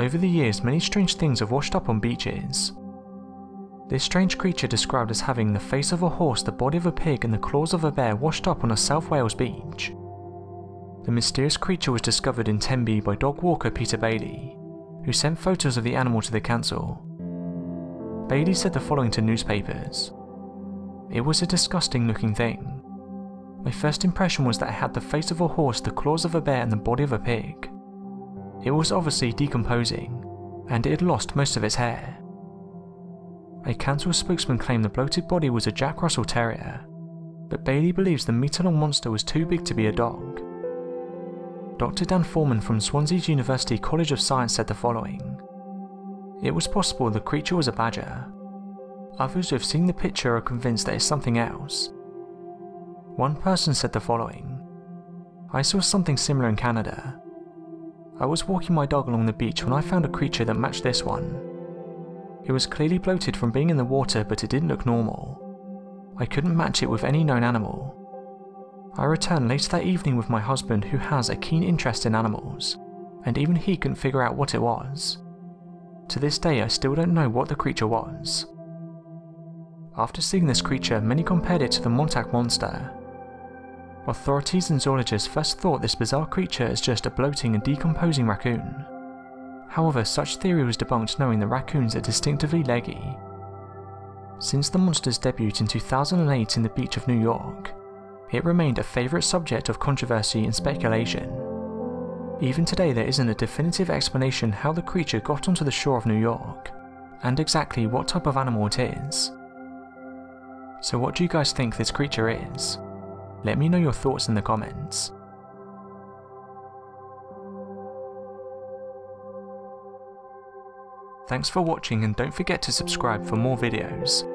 Over the years, many strange things have washed up on beaches. This strange creature described as having the face of a horse, the body of a pig, and the claws of a bear washed up on a South Wales beach. The mysterious creature was discovered in Tenby by dog walker Peter Bailey, who sent photos of the animal to the council. Bailey said the following to newspapers It was a disgusting looking thing. My first impression was that it had the face of a horse, the claws of a bear, and the body of a pig. It was obviously decomposing, and it had lost most of its hair. A council spokesman claimed the bloated body was a Jack Russell Terrier, but Bailey believes the meter-long monster was too big to be a dog. Dr. Dan Forman from Swansea's University College of Science said the following It was possible the creature was a badger. Others who have seen the picture are convinced that it's something else. One person said the following I saw something similar in Canada. I was walking my dog along the beach when I found a creature that matched this one. It was clearly bloated from being in the water, but it didn't look normal. I couldn't match it with any known animal. I returned later that evening with my husband, who has a keen interest in animals, and even he couldn't figure out what it was. To this day, I still don't know what the creature was. After seeing this creature, many compared it to the Montauk monster. Authorities and zoologists first thought this bizarre creature is just a bloating and decomposing raccoon. However, such theory was debunked knowing that raccoons are distinctively leggy. Since the monster's debut in 2008 in the beach of New York, it remained a favourite subject of controversy and speculation. Even today there isn't a definitive explanation how the creature got onto the shore of New York, and exactly what type of animal it is. So what do you guys think this creature is? Let me know your thoughts in the comments. Thanks for watching and don't forget to subscribe for more videos.